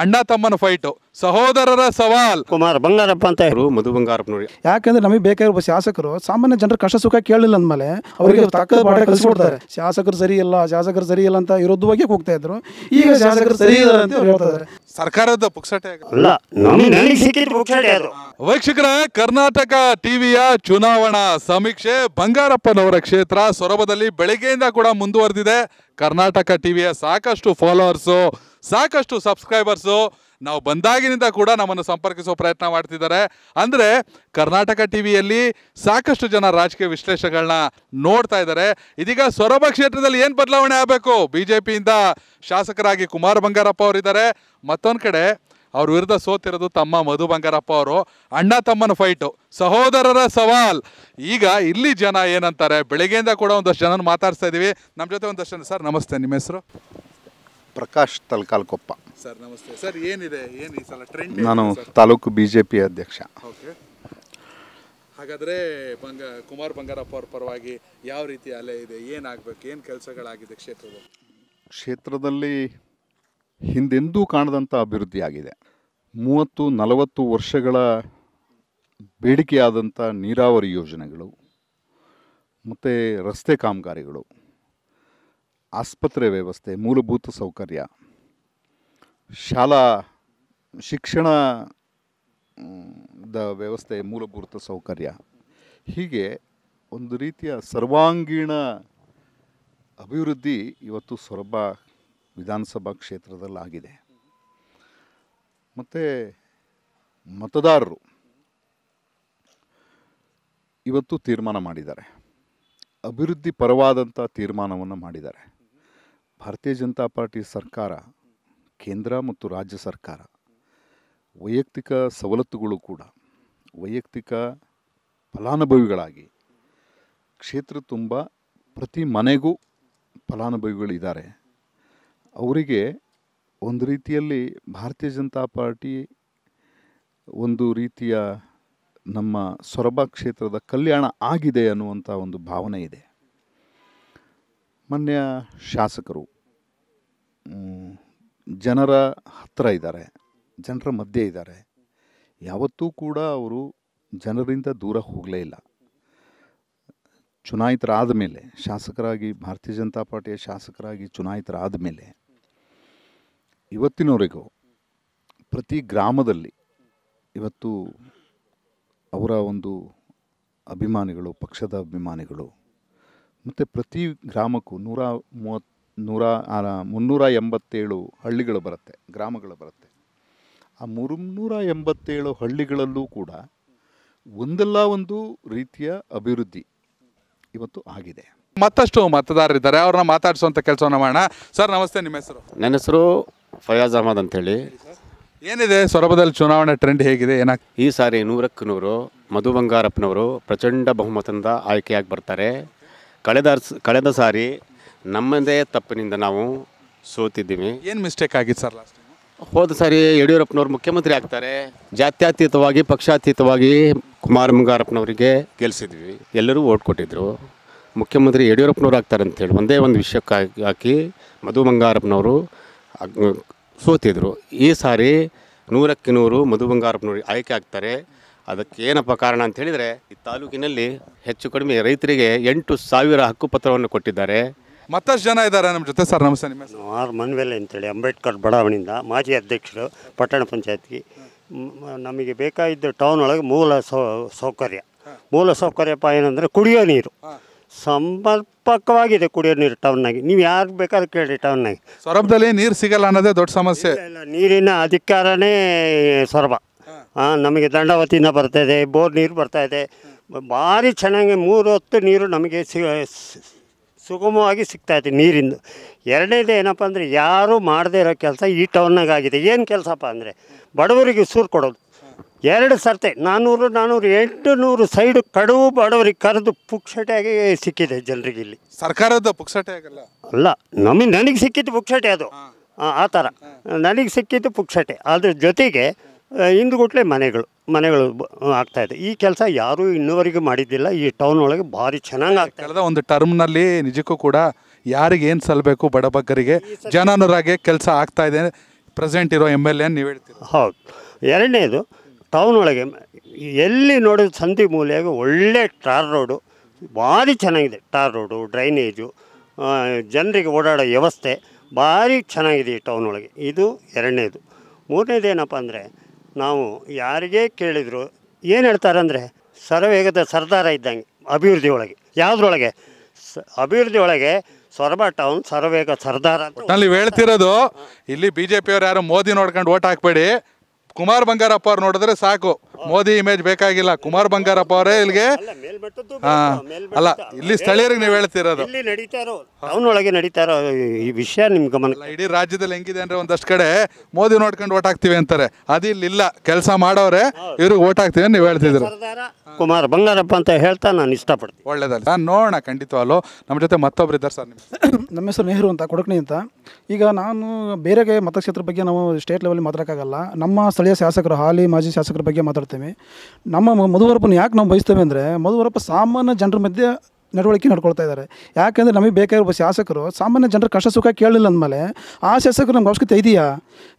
ಅಣ್ಣ ತಮ್ಮನ ಫೈಟು ಸಹೋದರರ ಸವಾಲ್. ಕುಮಾರ್ ಬಂಗಾರಪ್ಪ ಅಂತ ಇವರು ಮಧು ನೋಡಿ. ಯಾಕಂದ್ರೆ ನಮಗೆ ಬೇಕಾಗಿರುವ ಶಾಸಕರು ಸಾಮಾನ್ಯ ಜನರ ಕಷ್ಟ ಸುಖ ಕೇಳಲಿಲ್ಲ ಅಂದಮೇಲೆ ಅವರಿಗೆ ತಕ್ಕ ಪಾಠ ಕಲಿಸ್ಕೊಡ್ತಾರೆ. ಶಾಸಕರು ಸರಿ ಇಲ್ಲ ಶಾಸಕರು ಸರಿ ಇಲ್ಲ ಅಂತ ವಿರುದ್ಧವಾಗಿ ಹೋಗ್ತಾ ಇದ್ರು. ಈಗ ಶಾಸಕರು ಸರಿ ಇಲ್ಲ ಅಂತ ಹೇಳ್ತಾರೆ ಸರ್ಕಾರದ ಪುಕ್ಸಟೆ ಅಲ್ಲ ವೀಕ್ಷಕರ ಕರ್ನಾಟಕ ಟಿವಿಯ ಚುನಾವಣಾ ಸಮೀಕ್ಷೆ. ಬಂಗಾರಪ್ಪನವರ ಕ್ಷೇತ್ರ ಸೊರಬದಲ್ಲಿ ಬೆಳಗ್ಗೆಯಿಂದ ಕೂಡ ಮುಂದುವರೆದಿದೆ. ಕರ್ನಾಟಕ ಟಿವಿಯ ಸಾಕಷ್ಟು ಫಾಲೋವರ್ಸು ಸಾಕಷ್ಟು ಸಬ್ಸ್ಕ್ರೈಬರ್ಸು ನಾವು ಬಂದಾಗಿನಿಂದ ಕೂಡ ನಮ್ಮನ್ನು ಸಂಪರ್ಕಿಸೋ ಪ್ರಯತ್ನ ಮಾಡ್ತಿದ್ದಾರೆ. ಅಂದರೆ ಕರ್ನಾಟಕ ಟಿವಿಯಲ್ಲಿ ಸಾಕಷ್ಟು ಜನ ರಾಜಕೀಯ ವಿಶ್ಲೇಷಗಳನ್ನ ನೋಡ್ತಾ ಇದ್ದಾರೆ. ಇದೀಗ ಸೊರಬ ಕ್ಷೇತ್ರದಲ್ಲಿ ಏನು ಬದಲಾವಣೆ ಆಗಬೇಕು? ಬಿ ಜೆ ಪಿಯಿಂದ ಶಾಸಕರಾಗಿ ಕುಮಾರ್ ಬಂಗಾರಪ್ಪ ಅವರಿದ್ದಾರೆ. ಮತ್ತೊಂದು ಕಡೆ ಅವ್ರ ವಿರುದ್ಧ ಸೋತಿರೋದು ತಮ್ಮ ಮಧು ಬಂಗಾರಪ್ಪ ಅವರು. ಅಣ್ಣ ತಮ್ಮನ ಫೈಟು ಸಹೋದರರ ಸವಾಲ್. ಈಗ ಇಲ್ಲಿ ಜನ ಏನಂತಾರೆ? ಬೆಳಗ್ಗೆಯಿಂದ ಕೂಡ ಒಂದಷ್ಟು ಜನ ಮಾತಾಡ್ತಾ ಇದ್ದೀವಿ ನಮ್ಮ ಜೊತೆ ಒಂದಷ್ಟು ಜನ ಸರ್, ನಮಸ್ತೆ. ನಿಮ್ಮ ಹೆಸರು? ಪ್ರಕಾಶ್ ತಲ್ಕಾಲ್ಕೊಪ್ಪ. ಸರ್ ನಮಸ್ತೆ. ಸರ್ ಏನಿದೆ? ಏನು ಈ ಸಲ ಟ್ರೆಂಡ್ ನಾನು ತಾಲೂಕು ಬಿ ಜೆ ಪಿ ಅಧ್ಯಕ್ಷ. ಓಕೆ. ಹಾಗಾದ್ರೆ ಬಂಗ ಕುಮಾರ್ ಬಂಗಾರಪ್ಪ ಅವ್ರ ಪರವಾಗಿ ಯಾವ ರೀತಿ ಅಲೆ ಇದೆ? ಏನಾಗಬೇಕು ಏನು ಕೆಲಸಗಳಾಗಿದೆ ಕ್ಷೇತ್ರದಲ್ಲಿ ಕ್ಷೇತ್ರದಲ್ಲಿ ಹಿಂದೆಂದೂ ಕಾಣದಂಥ ಅಭಿವೃದ್ಧಿ ಆಗಿದೆ. ಮೂವತ್ತು ನಲವತ್ತು ವರ್ಷಗಳ ಬೇಡಿಕೆಯಾದಂಥ ನೀರಾವರಿ ಯೋಜನೆಗಳು ಮತ್ತು ರಸ್ತೆ ಕಾಮಗಾರಿಗಳು. ಆಸ್ಪತ್ರೆ ವ್ಯವಸ್ಥೆ, ಮೂಲಭೂತ ಸೌಕರ್ಯ, ಶಾಲಾ ಶಿಕ್ಷಣ, ದ ವ್ಯವಸ್ಥೆ, ಮೂಲಭೂತ ಸೌಕರ್ಯ. ಹೀಗೆ ಒಂದು ರೀತಿಯ ಸರ್ವಾಂಗೀಣ ಅಭಿವೃದ್ಧಿ ಇವತ್ತು ಸೊರಬ ವಿಧಾನಸಭಾ ಕ್ಷೇತ್ರದಲ್ಲಾಗಿದೆ. ಮತ್ತು ಮತದಾರರು ಇವತ್ತು ತೀರ್ಮಾನ ಮಾಡಿದ್ದಾರೆ. ಅಭಿವೃದ್ಧಿ ಪರವಾದಂಥ ತೀರ್ಮಾನವನ್ನು ಮಾಡಿದ್ದಾರೆ. ಭಾರತೀಯ ಜನತಾ ಪಾರ್ಟಿ ಸರ್ಕಾರ, ಕೇಂದ್ರ ಮತ್ತು ರಾಜ್ಯ ಸರ್ಕಾರ, ವೈಯಕ್ತಿಕ ಸವಲತ್ತುಗಳು ಕೂಡ, ವೈಯಕ್ತಿಕ ಫಲಾನುಭವಿಗಳಾಗಿ ಕ್ಷೇತ್ರ ತುಂಬ ಪ್ರತಿ ಮನೆಗೂ ಫಲಾನುಭವಿಗಳಿದ್ದಾರೆ. ಅವರಿಗೆ ಒಂದು ರೀತಿಯಲ್ಲಿ ಭಾರತೀಯ ಜನತಾ ಪಾರ್ಟಿ ಒಂದು ರೀತಿಯ ನಮ್ಮ ಸೊರಬ ಕ್ಷೇತ್ರದ ಕಲ್ಯಾಣ ಆಗಿದೆ ಅನ್ನುವಂಥ ಒಂದು ಭಾವನೆ ಇದೆ. ಮಾನ್ಯ ಶಾಸಕರು ಜನರ ಹತ್ತಿರ ಇದ್ದಾರೆ, ಜನರ ಮಧ್ಯೆ ಇದ್ದಾರೆ. ಯಾವತ್ತೂ ಕೂಡ ಅವರು ಜನರಿಂದ ದೂರ ಹೋಗಲೇ ಇಲ್ಲ. ಚುನಾಯಿತರಾದ ಮೇಲೆ ಶಾಸಕರಾಗಿ, ಭಾರತೀಯ ಜನತಾ ಪಾರ್ಟಿಯ ಶಾಸಕರಾಗಿ ಚುನಾಯಿತರಾದ ಮೇಲೆ ಇವತ್ತಿನವರೆಗೂ ಪ್ರತಿ ಗ್ರಾಮದಲ್ಲಿ ಇವತ್ತು ಅವರ ಒಂದು ಅಭಿಮಾನಿಗಳು, ಪಕ್ಷದ ಅಭಿಮಾನಿಗಳು ಮತ್ತು ಪ್ರತಿ ಗ್ರಾಮಕ್ಕೂ ನೂರ ಮೂವತ್ತು ನೂರ ಮುನ್ನೂರ ಎಂಬತ್ತೇಳು ಹಳ್ಳಿಗಳು ಬರುತ್ತೆ ಗ್ರಾಮಗಳು ಬರುತ್ತೆ. ಆ ಮುನ್ನೂರ ಎಂಬತ್ತೇಳು ಹಳ್ಳಿಗಳಲ್ಲೂ ಕೂಡ ಒಂದಲ್ಲ ಒಂದು ರೀತಿಯ ಅಭಿವೃದ್ಧಿ ಇವತ್ತು ಆಗಿದೆ. ಮತ್ತಷ್ಟು ಮತದಾರರಿದ್ದಾರೆ ಅವ್ರನ್ನ ಮಾತಾಡಿಸುವಂಥ ಕೆಲಸವನ್ನ ಮಾಡೋಣ. ಸರ್ ನಮಸ್ತೆ ನಿಮ್ಮ ಹೆಸರು? ನನ್ನ ಹೆಸರು ಫಯಾಜ್ ಅಹಮದ್ ಅಂತೇಳಿ. ಏನಿದೆ ಸೊರಬದಲ್ಲಿ ಚುನಾವಣೆ ಟ್ರೆಂಡ್ ಹೇಗಿದೆ ಏನಕ್ಕೆ ಈ ಸಾರಿ ನೂರಕ್ಕೆ ನೂರು ಮಧು ಬಂಗಾರಪ್ಪನವರು ಪ್ರಚಂಡ ಬಹುಮತದಿಂದ ಆಯ್ಕೆಯಾಗಿ ಬರ್ತಾರೆ. ಕಳೆದ ಕಳೆದ ಸಾರಿ ನಮ್ಮದೇ ತಪ್ಪಿನಿಂದ ನಾವು ಸೋತಿದ್ದೀವಿ. ಏನು ಮಿಸ್ಟೇಕ್ ಆಗಿತ್ತು ಸರ್ ಲಾಸ್ಟ್ ಹೋದ ಸಾರಿ ಯಡಿಯೂರಪ್ಪನವರು ಮುಖ್ಯಮಂತ್ರಿ ಆಗ್ತಾರೆ. ಜಾತ್ಯತೀತವಾಗಿ ಪಕ್ಷಾತೀತವಾಗಿ ಕುಮಾರ ಮುಂಗಾರಪ್ಪನವರಿಗೆ ಗೆಲ್ಲಿಸಿದ್ವಿ ಎಲ್ಲರೂ ಓಟ್ ಕೊಟ್ಟಿದ್ದರು ಮುಖ್ಯಮಂತ್ರಿ ಯಡಿಯೂರಪ್ಪನವ್ರು ಆಗ್ತಾರೆ ಅಂತೇಳಿ ಒಂದೇ ಒಂದು ವಿಷಯಕ್ಕಾಗಿ ಹಾಕಿ- ಮಧು ಬಂಗಾರಪ್ಪನವರು ಸೋತಿದ್ದರು ಸೋತಿದ್ರು. ಈ ಸಾರಿ ನೂರಕ್ಕೆ ನೂರು ಮಧು ಬಂಗಾರಪ್ಪನವ್ರಿಗೆ ಆಯ್ಕೆ ಆಗ್ತಾರೆ. ಅದಕ್ಕೆ ಏನಪ್ಪ ಕಾರಣ ಅಂತ ಹೇಳಿದರೆ ಈ ತಾಲೂಕಿನಲ್ಲಿ ಹೆಚ್ಚು ಕಡಿಮೆ ರೈತರಿಗೆ ಎಂಟು ಸಾವಿರ ಹಕ್ಕುಪತ್ರವನ್ನು ಕೊಟ್ಟಿದ್ದಾರೆ. ಮತ್ತಷ್ಟು ಜನ ಇದ್ದಾರೆ ನಮ್ಮ ಜೊತೆ. ಸರ್ ನಮಸ್ತೆ ನಿಮ್ಮ ಹೆಸರು? ಆರ್ ಮನ್ವೆಲೆ ಅಂತೇಳಿ ಅಂಬೇಡ್ಕರ್ ಬಡಾವಣೆಯಿಂದ ಮಾಜಿ ಅಧ್ಯಕ್ಷರು ಪಟ್ಟಣ ಪಂಚಾಯತ್ಗೆ. ಮ್- ನಮಗೆ ಬೇಕಾಗಿದ್ದ ಟೌನ್ ಒಳಗೆ ಮೂಲ ಸೌ ಸೌಕರ್ಯ. ಮೂಲ ಸೌಕರ್ಯಪ್ಪ ಏನಂದರೆ ಕುಡಿಯೋ ನೀರು. ಸಮರ್ಪಕವಾಗಿದೆ ಕುಡಿಯೋ ನೀರು ಟೌನ್ನಾಗಿ ನೀವು ಯಾರು ಬೇಕಾದ್ರೂ ಕೇಳಿ ಟೌನ್ನಾಗಿ ಸೊರಬದಲ್ಲಿ ನೀರು ಸಿಗಲ್ಲ ಅನ್ನೋದೇ ದೊಡ್ಡ ಸಮಸ್ಯೆ. ಇಲ್ಲ, ನೀರಿನ ಅಧಿಕಾರನೇ ಸೊರಬ. ನಮಗೆ ದಂಡವತಿಯಿಂದ ಬರ್ತಾ ಇದೆ ಬೋರ್ ನೀರು ಬರ್ತಾ ಇದೆ. ಭಾರಿ ಚೆನ್ನಾಗಿ ಮೂರು ಹೊತ್ತು ನೀರು ನಮಗೆ ಸುಗಮವಾಗಿ ಸಿಗ್ತಾ ಇದೆ ನೀರಿಂದು. ಎರಡನೇದು ಏನಪ್ಪ ಅಂದರೆ ಯಾರೂ ಮಾಡದೇ ಇರೋ ಕೆಲಸ ಈ ಟೌನ್ನಾಗಾಗಿದೆ. ಏನು ಕೆಲಸಪ್ಪ ಅಂದರೆ ಬಡವರಿಗೆ ಸೂರು ಕೊಡೋದು. ಎರಡು ಸರ್ತೆ ನಾನ್ನೂರು ನಾನ್ನೂರು ಎಂಟು ನೂರು ಸೈಡು ಕಡುವು ಬಡವರಿಗೆ ಕರೆದು ಪುಕ್ಷಟೆಯಾಗಿ ಸಿಕ್ಕಿದೆ ಜನರಿಗೆ ಇಲ್ಲಿ. ಸರ್ಕಾರದ ಪುಕ್ಸಟೆ ಆಗಲ್ಲ? ಅಲ್ಲ ನಮಗೆ ನನಗೆ ಸಿಕ್ಕಿದ್ದು ಪುಕ್ಷಟೆ ಅದು. ಆ ಥರ. ನನಗೆ ಸಿಕ್ಕಿದ್ದು ಪುಕ್ಷಟೆ. ಅದ್ರ ಜೊತೆಗೆ ಹಿಂದುಗುಟ್ಲೆ ಮನೆಗಳು ಮನೆಗಳು ಆಗ್ತಾಯಿದೆ ಈ ಕೆಲಸ ಯಾರೂ ಇನ್ನುವರೆಗೂ ಮಾಡಿದ್ದಿಲ್ಲ. ಈ ಟೌನ್ ಒಳಗೆ ಭಾರಿ ಚೆನ್ನಾಗಿ ಆಗ್ತಾ ಒಂದು ಟರ್ಮ್ನಲ್ಲಿ ನಿಜಕ್ಕೂ ಕೂಡ ಯಾರಿಗೆ ಏನು ಸಲ್ಲಬೇಕು ಬಡಬಗ್ಗರಿಗೆ ಜನಾನುರಾಗೆ ಕೆಲಸ ಆಗ್ತಾ ಇದೆ. ಪ್ರೆಸೆಂಟ್ ಇರೋ ಎಂ ಎಲ್ ಎ ನೀವು ಹೇಳ್ತೀರಾ? ಹೌದು. ಎರಡನೇದು ಟೌನ್ ಒಳಗೆ ಎಲ್ಲಿ ನೋಡಿದ ಸಂಧಿ ಮೂಲೆಯಾಗಿ ಒಳ್ಳೆ ಟಾರ್ ರೋಡು ಭಾರಿ ಚೆನ್ನಾಗಿದೆ. ಟಾರ್ ರೋಡು ಡ್ರೈನೇಜು ಜನರಿಗೆ ಓಡಾಡೋ ವ್ಯವಸ್ಥೆ ಭಾರಿ ಚೆನ್ನಾಗಿದೆ ಈ ಟೌನ್ ಒಳಗೆ. ಇದು ಎರಡನೇದು. ಮೂರನೇದು ಏನಪ್ಪ ಅಂದರೆ ನಾವು ಯಾರಿಗೇ ಕೇಳಿದ್ರು ಏನು ಹೇಳ್ತಾರೆ ಅಂದರೆ ಸರ್ವೇಗದ ಸರ್ದಾರ ಇದ್ದಂಗೆ ಅಭಿವೃದ್ಧಿ ಒಳಗೆ, ಯಾವುದ್ರೊಳಗೆ? ಸ, ಅಭಿವೃದ್ಧಿ ಒಳಗೆ ಸೊರಬ ಟೌನ್ ಸರ್ವೇಗ ಸರ್ದಾರ ನೀವು ಹೇಳ್ತಿರೋದು, ಇಲ್ಲಿ ಬಿಜೆಪಿ ಅವ್ರು ಯಾರು ಮೋದಿ ನೋಡ್ಕೊಂಡು ಓಟ್ ಹಾಕ್ಬೇಡಿ, ಕುಮಾರ್ ಬಂಗಾರಪ್ಪ ಅವ್ರು ನೋಡಿದ್ರೆ ಸಾಕು. ಮೋದಿ ಇಮೇಜ್ ಬೇಕಾಗಿಲ್ಲ. ಕುಮಾರ್ ಬಂಗಾರಪ್ಪ ಅವರೇ ಇಲ್ಲಿಗೆ. ಅಲ್ಲ, ಮೇಲ್ಮಟ್ಟದ್ದು ಹಾ. ಅಲ್ಲ ಇಲ್ಲಿ ಸ್ಥಳೀಯರಿಗೆ ನೀವು ಹೇಳ್ತಿರೋದು. ಇಲ್ಲಿ ನಡೀತಾ ಇರೋ ಟೌನ್ ಒಳಗೆ ನಡೀತಾ ಇರೋ ಈ ವಿಷಯ ನಿಮ್ ಗಮನ ಅಲ್ಲ, ಇಡೀ ರಾಜ್ಯದಲ್ಲಿ ಹೆಂಗಿದೆ ಅಂದ್ರೆ ಒಂದಷ್ಟು ಕಡೆ ಮೋದಿ ನೋಡ್ಕೊಂಡು ಓಟ್ ಹಾಕ್ತಿವಿ ಅಂತಾರೆ. ಅದು ಇಲ್ಲಿ ಇಲ್ಲ. ಕೆಲಸ ಮಾಡೋರೆ ಇವ್ರಿಗೆ ಓಟ್ ಹಾಕ್ತೀವಿ ಅಂತ ನೀವು ಹೇಳ್ತಿದ್ರು. ಕುಮಾರ್ ಬಂಗಾರಪ್ಪ ಅಂತ ಹೇಳ್ತಾ ನಾನು ಇಷ್ಟಪಡ್ತೀನಿ. ಒಳ್ಳೇದಲ್ಲ ನಾನು ನೋಡೋಣ ಖಂಡಿತವಾಗ್ಲು ನಮ್ಮ ಜೊತೆ ಮತ್ತೊಬ್ರು ಇದ್ದಾರೆ ಸರ್ ನಿಮ್ಮ ನಮ್ಮ ಹೆಸರು ನೆಹರು ಅಂತ ಕೊಡಕ್ನಿ ಅಂತ. ಈಗ ನಾನು ಬೇರೆ ಮತಕ್ಷೇತ್ರ ಬಗ್ಗೆ ನಾವು ಸ್ಟೇಟ್ ಲೆವೆಲ್ ಮಾತಾಡೋಕ್ಕಾಗಲ್ಲ. ನಮ್ಮ ಸ್ಥಳೀಯ ಶಾಸಕರು ಹಾಲಿ ಮಾಜಿ ಶಾಸಕರ ಬಗ್ಗೆ ಮಾತಾಡ್ತೇವೆ ನಮ್ಮ ಮಧುವರಪ್ಪನ ಯಾಕೆ ನಾವು ಬಯಸ್ತೇವೆ ಅಂದರೆ ಮಧುವರಪ್ಪ ಸಾಮಾನ್ಯ ಜನರ ಮಧ್ಯೆ ನಡವಳಿಕೆ ನಡ್ಕೊಳ್ತಾ ಇದ್ದಾರೆ. ಯಾಕೆಂದರೆ ನಮಗೆ ಬೇಕಾಗಿರುವ ಶಾಸಕರು, ಸಾಮಾನ್ಯ ಜನರ ಕಷ್ಟ ಸುಖ ಕೇಳಲಿಲ್ಲ ಅಂದಮೇಲೆ ಆ ಶಾಸಕರು ನಮ್ಗೆ ಅವಶ್ಯಕತೆ ಇದೆಯಾ?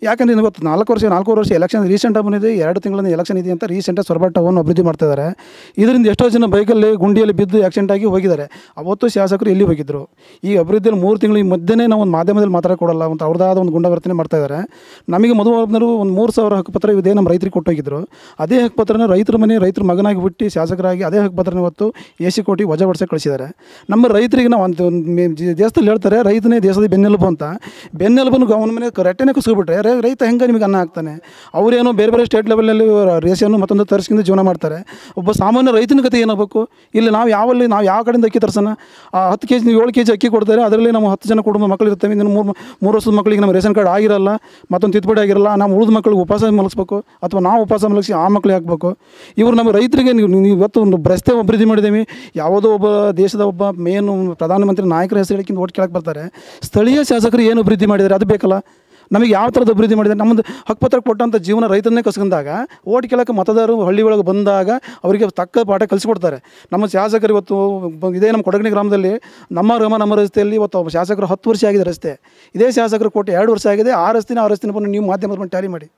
ಯಾಕಂದರೆ ಇವತ್ತು ನಾಲ್ಕು ವರ್ಷ ನಾಲ್ಕು ವರ್ಷ ಎಲೆಕ್ಷನ್ ರೀಸೆಂಟಾಗಿ ಬಂದಿದೆ, ಎರಡು ತಿಂಗಳಿಂದ ಎಲೆಕ್ಷನ್ ಇದೆ ಅಂತ ರೀಸೆಂಟಾಗಿ ಸೊರಬ ಟೌನ್ ಅಭಿವೃದ್ಧಿ ಮಾಡ್ತಾ ಇದ್ದಾರೆ. ಇದರಿಂದ ಎಷ್ಟೋ ಜನ ಬೈಕಲ್ಲಿ, ಗುಂಡಿಯಲ್ಲಿ ಬಿದ್ದು ಆಕ್ಸಿಡೆಂಟ್ ಆಗಿ ಹೋಗಿದ್ದಾರೆ. ಅವತ್ತು ಶಾಸಕರು ಎಲ್ಲಿ ಹೋಗಿದ್ದರು ಈ ಅಭಿವೃದ್ಧಿಯಲ್ಲಿ ಮೂರು ತಿಂಗಳ ಮಧ್ಯನೇ ನಾವು ಒಂದು ಮಾಧ್ಯಮದಲ್ಲಿ ಮಾತ್ರ ಕೊಡೋಲ್ಲ ಒಂದು ಅವ್ರದ್ದಾದ ಒಂದು ಗುಂಡವರ್ತನೆ ಮಾಡ್ತಾ ಇದ್ದಾರೆ. ನಮಗೆ ಮೊದಲು ಒಂದು ಮೂರು ಸಾವಿರ ಹಕ್ಕುಪತ್ರ ಇದೇ ನಮ್ಮ ರೈತರಿಗೆ ಕೊಟ್ಟೋಗಿದ್ರು ಅದೇ ಹಕ್ಕುಪತ್ರನ ರೈತರ ಮನೆ ರೈತರ ಮಗನಾಗಿ ಬಿಟ್ಟು ಶಾಸಕರಾಗಿ ಅದೇ ಹಕ್ಕುಪತ್ರನ ಇವತ್ತು ಎ ಸಿ ಕೋಟಿ ವಜಾಪಡಿಸಿ ಕಳಿಸಿದ್ದಾರೆ ನಮ್ಮ ರೈತರಿಗೆ ನಾವು ಒಂದು ದೇಶದಲ್ಲಿ ಹೇಳ್ತಾರೆ, ರೈತನೇ ದೇಶದ ಬೆನ್ನೆಲುಬು ಅಂತ. ಬೆನ್ನೆಲುಬನ್ನು ಮನೆ ರೆಟ್ಟೆನೇ ಕುಸ್ಕೊಬಿಟ್ರೆ ರೈತ ಹೆಂಗೆ ನಿಮಗೆ ಅನ್ನ ಹಾಕ್ತಾನೆ? ಅವರೇನೋ ಬೇರೆ ಬೇರೆ ಸ್ಟೇಟ್ ಲೆವೆಲಲ್ಲಿ ರೇಷನ್ನು ಮತ್ತೊಂದು ತರಿಸ್ಕೊಂಡು ಜೀವನ ಮಾಡ್ತಾರೆ. ಒಬ್ಬ ಸಾಮಾನ್ಯ ರೈತನ ಕತೆ ಏನಾಗಬೇಕು ಇಲ್ಲಿ ನಾವು ಯಾವಲ್ಲಿ ನಾವು ಯಾವ ಕಡೆಯಿಂದ ಅಕ್ಕಿ ತರಿಸೋಣ? ಆ ಹತ್ತು ಕೆ ಜಿ ಏಳು ಕೆ ಜಿ ಅಕ್ಕಿ ಕೊಡ್ತಾರೆ, ಅದರಲ್ಲಿ ನಾವು ಹತ್ತು ಜನ ಕುಟುಂಬ ಮಕ್ಕಳು ಇರ್ತವೆ. ಇನ್ನು ಮೂರು ಮೂರು ವರ್ಷದ ಮಕ್ಕಳಿಗೆ ನಮ್ಮ ರೇಷನ್ ಕಾರ್ಡ್ ಆಗಿರಲ್ಲ, ಮತ್ತೊಂದು ತಿದ್ದುಪಡಿ ಆಗಿರಲ್ಲ, ನಾವು ಉಳಿದ ಮಕ್ಕಳಿಗೆ ಉಪವಾಸ ಮಲಗಿಸ್ಬೇಕು ಅಥವಾ ನಾವು ಉಪವಾಸ ಮಲಗಿಸಿ ಆ ಮಕ್ಕಳಿಗೆ ಹಾಕಬೇಕು. ಇವರು ನಮ್ಮ ರೈತರಿಗೆ ನೀವು ನೀವು ಇವತ್ತು ಒಂದು ರಸ್ತೆ ಅಭಿವೃದ್ಧಿ ಮಾಡಿದ್ದೀವಿ ಯಾವುದೋ ಒಬ್ಬ ದೇಶದ ಒಬ್ಬ ಮೇನು ಪ್ರಧಾನಮಂತ್ರಿ ನಾಯಕರ ಹೆಸರು ಹೇಳಿಕೊಂಡು ಓಟ್ ಕೇಳಕ್ಕೆ ಬರ್ತಾರೆ. ಸ್ಥಳೀಯ ಶಾಸಕರು ಏನು ಅಭಿವೃದ್ಧಿ ಮಾಡಿದ್ದಾರೆ? ಅದು ಬೇಕಲ್ಲ. ನಮಗೆ ಯಾವ ಥರದ ಅಭಿವೃದ್ಧಿ ಮಾಡಿದ್ದಾರೆ? ನಮ್ಮದು ಹಕ್ಕುಪತ್ರ ಕೊಟ್ಟಂಥ ಜೀವನ ರೈತನ್ನೇ ಕಸ್ಕೊಂಡಾಗ, ಓಟ್ ಕೇಳಕ್ಕೆ ಮತದಾರರು ಹಳ್ಳಿ ಒಳಗೆ ಬಂದಾಗ ಅವರಿಗೆ ತಕ್ಕ ಪಾಠ ಕಲಿಸ್ಕೊಡ್ತಾರೆ ನಮ್ಮ ಶಾಸಕರು ಇವತ್ತು ಇದೇ ನಮ್ಮ ಕೊಡಗಣಿ ಗ್ರಾಮದಲ್ಲಿ ನಮ್ಮ ರಮ, ನಮ್ಮ ರಸ್ತೆಯಲ್ಲಿ ಇವತ್ತು ಶಾಸಕರು ಹತ್ತು ವರ್ಷ ಆಗಿದೆ ರಸ್ತೆ. ಇದೇ ಶಾಸಕರು ಕೊಟ್ಟು ಎರಡು ವರ್ಷ ಆಗಿದೆ. ಆ ರಸ್ತೆನ ಆ ರಸ್ತೆನ ಬಂದು ನೀವು ಮಾಧ್ಯಮದ ಟ್ಯಾಲಿ ಮಾಡಿ.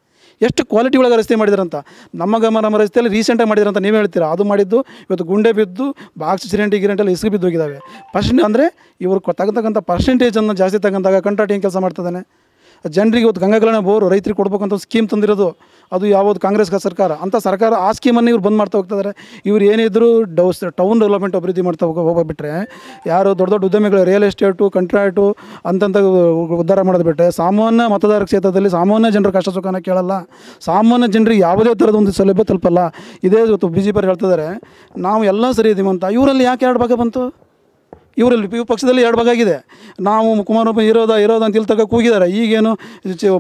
ಎಷ್ಟು ಕ್ವಾಲಿಟಿ ಒಳಗೆ ರಸ್ತೆ ಮಾಡಿದಾರಂತ? ನಮ್ಮ ಗಮ ನಮ್ಮ ರಸ್ತೆಯಲ್ಲಿ ರೀಸೆಂಟಾಗಿ ಮಾಡಿದಾರಂತ ನೀವು ಹೇಳ್ತೀರಾ? ಅದು ಮಾಡಿದ್ದು, ಇವತ್ತು ಗುಂಡೆ ಬಿದ್ದು ಬಾಕ್ಸ್ ಸಿರೆಂಟಿ ಗಿರೆಂಟೆಲ್ಲ ಇಸ್ಕು ಬಿದ್ದು ಹೋಗಿದ್ದಾವೆ ಪರ್ಸೆಂಟ್ ಅಂದರೆ, ಇವರು ತಗತಕ್ಕಂಥ ಪರ್ಸೆಂಟೇಜನ್ನು ಜಾಸ್ತಿ ತಗೊಂಡಾಗ ಕಂಟ್ರಾಕ್ಟ್ ಏನು ಕೆಲಸ ಮಾಡ್ತಿದ್ದಾನೆ. ಜನರಿಗೆ ಇವತ್ತು ಗಂಗಾಕಲ್ಯಾಣ ಬೋರು ರೈತರಿಗೆ ಕೊಡ್ಬೇಕಂತ ಸ್ಕೀಮ್ ತಂದಿರೋದು. ಅದು ಯಾವುದು ಕಾಂಗ್ರೆಸ್ ಸರ್ಕಾರ. ಅಂತ ಸರ್ಕಾರ ಆ ಸ್ಕೀಮನ್ನು ಇವ್ರು ಬಂದ್ ಮಾಡ್ತಾ ಹೋಗ್ತಿದ್ದಾರೆ ಇವ್ರು ಏನಿದ್ರು ಡೌಸ್ ಟೌನ್ ಡೆವಲಪ್ಮೆಂಟ್ ಅಭಿವೃದ್ಧಿ ಮಾಡ್ತಾ ಹೋಗ, ಹೋಗ್ಬಿಟ್ರೆ ಯಾರು ದೊಡ್ಡ ದೊಡ್ಡ ಉದ್ಯಮಿಗಳು ರಿಯಲ್ ಎಸ್ಟೇಟು ಕಂಟ್ರಾಕ್ಟು ಅಂತಂತ ಉದ್ಧಾರ ಮಾಡೋದು ಬಿಟ್ಟರೆ ಸಾಮಾನ್ಯ ಮತದಾರ ಕ್ಷೇತ್ರದಲ್ಲಿ ಸಾಮಾನ್ಯ ಜನರ ಕಷ್ಟ ಸುಖನ ಕೇಳಲ್ಲ. ಸಾಮಾನ್ಯ ಜನರಿಗೆ ಯಾವುದೇ ಥರದ ಒಂದು ಸೌಲಭ್ಯ ತಲುಪಲ್ಲ. ಇದೇ ಇವತ್ತು ಬಿ ಜೆ ಪಿ ಹೇಳ್ತಿದ್ದಾರೆ ನಾವು ಎಲ್ಲ ಸರಿ ಇದೀವಿ ಅಂತ. ಇವರಲ್ಲಿ ಯಾಕೆ ಎರಡು ಭಾಗ ಬಂತು? ಇವರಲ್ಲಿ ಪಿ ಪಕ್ಷದಲ್ಲಿ ಎರಡು ಭಾಗ ಆಗಿದೆ. ನಾವು ಕುಮಾರಪ್ಪ ಇರೋದ ಇರೋದ ಅಂತ ಇಲ್ಲಿ ತಗ ಕೂಗಿದ್ದಾರೆ. ಈಗೇನು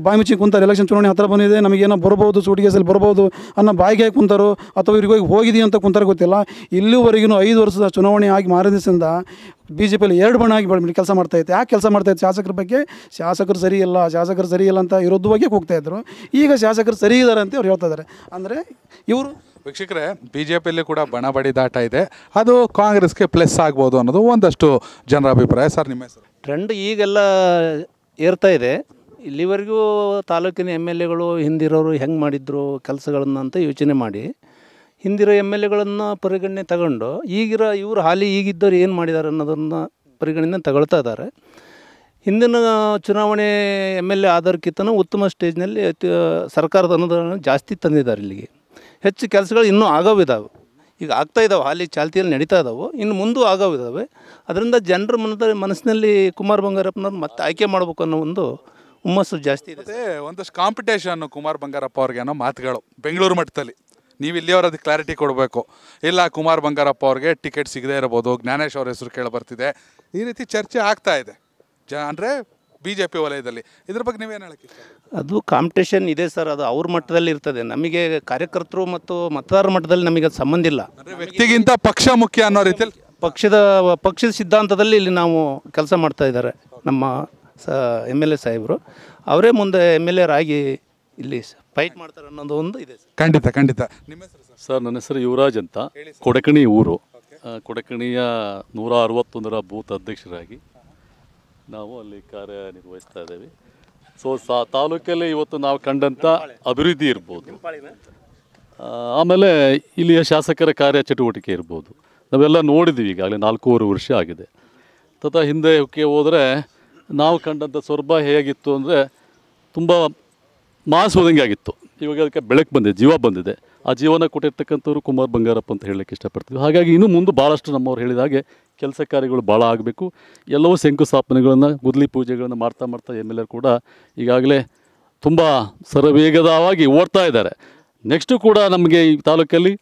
ಬಾಯಿ ಮುಚ್ಚಿ ಕುಂತಾರೆ ಎಲೆಕ್ಷನ್ ಚುನಾವಣೆ ಹತ್ರ ಬಂದಿದೆ, ನಮಗೇನೋ ಬರ್ಬೋದು ಸೂಟಿಗೆಸಲ್ಲಿ ಬರ್ಬೋದು ಅನ್ನೋ ಬಾಯಿಗೆ ಕುಂತಾರೋ? ಅಥವಾ ಇವ್ರಿಗೆ ಹೋಗಿ ಹೋಗಿದೆಯಾ ಅಂತ ಕುಂತಾರೆ ಗೊತ್ತಿಲ್ಲ. ಇಲ್ಲಿವರೆಗೂ ಐದು ವರ್ಷದ ಚುನಾವಣೆ ಆಗಿ ಮಾರದಿಸಿಂದ ಬಿ ಜೆ ಪಿಯಲ್ಲಿ ಎರಡು ಬಣ ಆಗಿ ಬೆಳ್ಬಿಟ್ಟು ಕೆಲಸ ಮಾಡ್ತಾಯಿತ್ತು ಯಾಕೆ ಕೆಲಸ ಮಾಡ್ತಾಯಿತ್ತು ಶಾಸಕರ ಬಗ್ಗೆ? ಶಾಸಕರು ಸರಿ ಇಲ್ಲ, ಶಾಸಕರು ಸರಿ ಇಲ್ಲ ಅಂತ ವಿರುದ್ಧವಾಗಿ ಬಗ್ಗೆ ಕೂಗ್ತಾಯಿದ್ರು ಈಗ ಶಾಸಕರು ಸರಿ ಇದ್ದಾರೆ ಅಂತ ಅವ್ರು ಹೇಳ್ತಾ ಇದ್ದಾರೆ ಅಂದರೆ ಇವರು ವೀಕ್ಷಕರೇ ಬಿ ಜೆ ಪಿಯಲ್ಲಿ ಕೂಡ ಬಣ ಬಡಿದಾಟ ಇದೆ. ಅದು ಕಾಂಗ್ರೆಸ್ಗೆ ಪ್ಲಸ್ ಆಗ್ಬೋದು ಅನ್ನೋದು ಒಂದಷ್ಟು ಜನರ ಅಭಿಪ್ರಾಯ. ಸರ್, ನಿಮ್ಮ ಹೆಸರು? ಟ್ರೆಂಡ್ ಈಗೆಲ್ಲ ಏರ್ತಾ ಇದೆ. ಇಲ್ಲಿವರೆಗೂ ತಾಲೂಕಿನ ಎಂ ಎಲ್ ಎಗಳು ಹಿಂದಿರೋರು ಹೆಂಗೆ ಮಾಡಿದ್ರು ಕೆಲಸಗಳನ್ನು ಅಂತ ಯೋಚನೆ ಮಾಡಿ. ಹಿಂದಿರೋ ಎಂ ಎಲ್ ಎಗಳನ್ನು ಪರಿಗಣನೆ ತಗೊಂಡು ಈಗಿರೋ ಇವರು ಹಾಲಿ ಈಗಿದ್ದವ್ರು ಏನು ಮಾಡಿದ್ದಾರೆ ಅನ್ನೋದನ್ನು ಪರಿಗಣನೆ ತಗೊಳ್ತಾ ಇದ್ದಾರೆ. ಹಿಂದಿನ ಚುನಾವಣೆ ಎಂ ಎಲ್ ಎ ಆಧಾರಕ್ಕಿಂತ ಉತ್ತಮ ಸ್ಟೇಜ್ನಲ್ಲಿ ಸರ್ಕಾರದ ಅನುದಾನ ಜಾಸ್ತಿ ತಂದಿದ್ದಾರೆ ಇಲ್ಲಿಗೆ. ಹೆಚ್ಚು ಕೆಲಸಗಳು ಇನ್ನೂ ಆಗೋವಿದ್ದಾವೆ ಈಗ ಆಗ್ತಾ ಇದ್ದಾವೆ ಹಾಲಿ ಚಾಲ್ತಿಯಲ್ಲಿ ನಡೀತಾ ಇದ್ದಾವೆ ಇನ್ನು ಮುಂದೂ ಆಗೋವಿದ್ದಾವೆ ಅದರಿಂದ ಜನರ ಮನದ, ಮನಸ್ಸಿನಲ್ಲಿ ಕುಮಾರ್ ಬಂಗಾರಪ್ಪನವ್ರು ಮತ್ತೆ ಆಯ್ಕೆ ಮಾಡಬೇಕು ಅನ್ನೋ ಒಂದು ಹುಮ್ಮಸ್ಸು ಜಾಸ್ತಿ ಇದೆ. ಒಂದಷ್ಟು ಕಾಂಪಿಟೇಷನ್ ಕುಮಾರ್ ಬಂಗಾರಪ್ಪ ಅವ್ರಿಗೆ ಅನ್ನೋ ಮಾತುಗಳು ಬೆಂಗಳೂರು ಮಟ್ಟದಲ್ಲಿ. ನೀವು ಇಲ್ಲಿಯವ್ರು ಅದಕ್ಕೆ ಕ್ಲಾರಿಟಿ ಕೊಡಬೇಕು. ಇಲ್ಲ, ಕುಮಾರ್ ಬಂಗಾರಪ್ಪ ಅವ್ರಿಗೆ ಟಿಕೆಟ್ ಸಿಗದೇ ಇರಬಹುದು, ಜ್ಞಾನೇಶ್ ಅವ್ರ ಹೆಸರು ಕೇಳಿ ಬರ್ತಿದೆ ಈ ರೀತಿ ಚರ್ಚೆ ಆಗ್ತಾ ಇದೆ. ಜ ಅಂದರೆ ಬಿ ಜೆ ಪಿ ವಲಯದಲ್ಲಿ. ಇದ್ರ ಬಗ್ಗೆ ನೀವೇನು ಹೇಳಕ್ಕೆ ಅದು ಕಾಂಪಿಟೇಷನ್ ಇದೆ ಸರ್ ಅದು ಅವ್ರ ಮಟ್ಟದಲ್ಲಿ ಇರ್ತದೆ. ನಮಗೆ ಕಾರ್ಯಕರ್ತರು ಮತ್ತು ಮತದಾರರ ಮಟ್ಟದಲ್ಲಿ ನಮಗೆ ಅದು ಸಂಬಂಧ ಇಲ್ಲ. ಅಂದರೆ ವ್ಯಕ್ತಿಗಿಂತ ಪಕ್ಷ ಮುಖ್ಯ ಅನ್ನೋ ರೀತಿಯಲ್ಲಿ? ಪಕ್ಷದ ಪಕ್ಷದ ಸಿದ್ಧಾಂತದಲ್ಲಿ ಇಲ್ಲಿ ನಾವು ಕೆಲಸ ಮಾಡ್ತಾ ಇದ್ದಾರೆ ನಮ್ಮ ಸ ಎಂ ಎಲ್ ಎ ಸಾಹೇಬರು. ಅವರೇ ಮುಂದೆ ಎಂ ಎಲ್ ಎರಾಗಿ ಇಲ್ಲಿ ಫೈಟ್ ಮಾಡ್ತಾರೆ ಅನ್ನೋದು ಒಂದು ಇದೆ ಸರ್. ಖಂಡಿತ ಖಂಡಿತ. ನಿಮ್ಮ ಹೆಸರು ಸರ್? ಸರ್ ನನ್ನ ಹೆಸರು ಯುವರಾಜ್ ಅಂತ. ಕೊಡಕಣಿ ಊರು. ಕೊಡಕಣಿಯ ನೂರ ಅರವತ್ತೊಂದರ ಬೂತ್ ಅಧ್ಯಕ್ಷರಾಗಿ ನಾವು ಅಲ್ಲಿ ಕಾರ್ಯನಿರ್ವಹಿಸ್ತಾ ಇದ್ದೇವೆ. ಸೊ ಸ, ತಾಲೂಕಲ್ಲಿ ಇವತ್ತು ನಾವು ಕಂಡಂಥ ಅಭಿವೃದ್ಧಿ ಇರ್ಬೋದು. ಆಮೇಲೆ ಇಲ್ಲಿಯ ಶಾಸಕರ ಕಾರ್ಯ ಚಟುವಟಿಕೆ ಇರ್ಬೋದು. ನಾವೆಲ್ಲ ನೋಡಿದ್ದೀವಿ ಈಗಾಗಲೇ ನಾಲ್ಕೂವರೆ ವರ್ಷ ಆಗಿದೆ. ತಥಾ ಹಿಂದೆಕ್ಕೆ ಹೋದರೆ ನಾವು ಕಂಡಂಥ ಸ್ವರ್ಭ ಹೇಗಿತ್ತು ಅಂದರೆ ತುಂಬ ಮಾಸ್ ಹೋದಂಗೆ ಆಗಿತ್ತು. ಇವಾಗ ಅದಕ್ಕೆ ಬೆಳಕು ಬಂದಿದೆ, ಜೀವ ಬಂದಿದೆ. ಆ ಜೀವನ ಕೊಟ್ಟಿರ್ತಕ್ಕಂಥವ್ರು ಕುಮಾರ್ ಬಂಗಾರಪ್ಪ ಅಂತ ಹೇಳಲಿಕ್ಕೆ ಇಷ್ಟಪಡ್ತೀವಿ. ಹಾಗಾಗಿ ಇನ್ನೂ ಮುಂದೆ ಭಾಳಷ್ಟು ನಮ್ಮವ್ರು ಹೇಳಿದ ಹಾಗೆ ಕೆಲಸ ಕಾರ್ಯಗಳು ಭಾಳ ಆಗಬೇಕು. ಎಲ್ಲವೂ ಶಂಕುಸ್ಥಾಪನೆಗಳನ್ನು, ಗುದ್ಲಿ ಪೂಜೆಗಳನ್ನು ಮಾಡ್ತಾ ಮಾಡ್ತಾ ಎಂ ಎಲ್ ಎರ್ ಕೂಡ ಈಗಾಗಲೇ ತುಂಬ ಸರವೇಗದವಾಗಿ ಓಡ್ತಾ ಇದ್ದಾರೆ. ನೆಕ್ಸ್ಟು ಕೂಡ ನಮಗೆ ಈ ತಾಲೂಕಲ್ಲಿ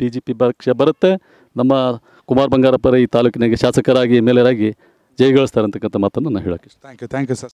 ಬಿ ಜೆ ಪಿ ಬರುತ್ತೆ. ನಮ್ಮ ಕುಮಾರ್ ಬಂಗಾರಪ್ಪರ ಈ ತಾಲೂಕಿನಾಗೆ ಶಾಸಕರಾಗಿ, ಎಂ ಎಲ್ ಎರಾಗಿ ಜಯಗಳಿಸ್ತಾರೆ ಅಂತಕ್ಕಂಥ ಮಾತನ್ನು ನಾನು ಹೇಳೋಕ್ಕೆ thank you thank you sir